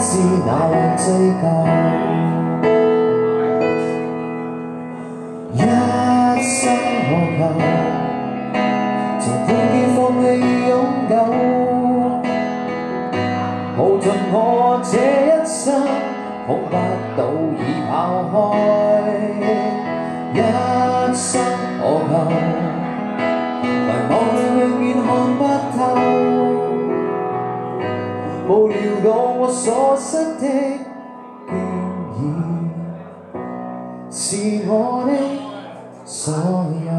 知哪里追究。一生何求，从判结放弃拥有，耗尽我这一生，恐不到已跑开。一生何求，无聊到我所失的，竟已是我的所有。